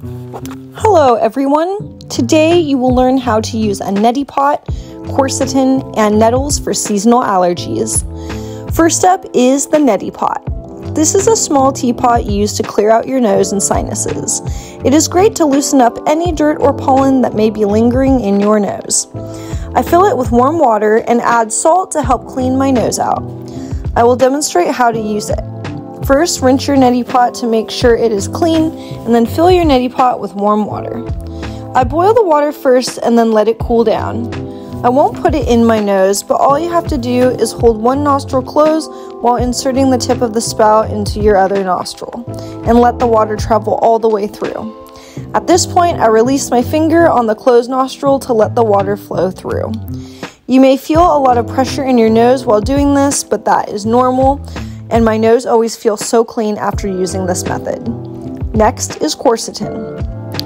Hello everyone! Today you will learn how to use a neti pot, quercetin, and nettles for seasonal allergies. First up is the neti pot. This is a small teapot used to clear out your nose and sinuses. It is great to loosen up any dirt or pollen that may be lingering in your nose. I fill it with warm water and add salt to help clean my nose out. I will demonstrate how to use it. First, rinse your neti pot to make sure it is clean, and then fill your neti pot with warm water. I boil the water first and then let it cool down. I won't put it in my nose, but all you have to do is hold one nostril closed while inserting the tip of the spout into your other nostril, and let the water travel all the way through. At this point, I release my finger on the closed nostril to let the water flow through. You may feel a lot of pressure in your nose while doing this, but that is normal and my nose always feels so clean after using this method. Next is quercetin.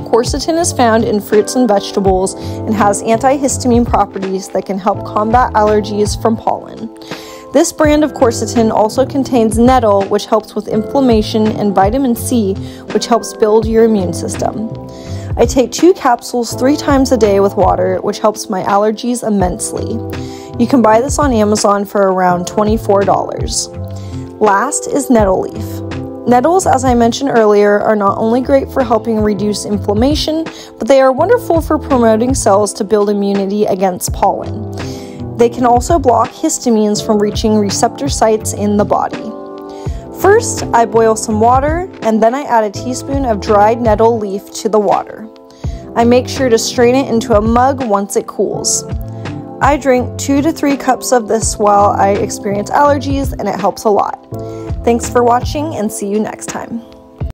Quercetin is found in fruits and vegetables and has antihistamine properties that can help combat allergies from pollen. This brand of quercetin also contains nettle, which helps with inflammation, and vitamin C, which helps build your immune system. I take two capsules three times a day with water, which helps my allergies immensely. You can buy this on Amazon for around $24. Last is nettle leaf. Nettles, as I mentioned earlier, are not only great for helping reduce inflammation, but they are wonderful for promoting cells to build immunity against pollen. They can also block histamines from reaching receptor sites in the body. First, I boil some water and then I add a teaspoon of dried nettle leaf to the water. I make sure to strain it into a mug once it cools. I drink two to three cups of this while I experience allergies, and it helps a lot. Thanks for watching, and see you next time.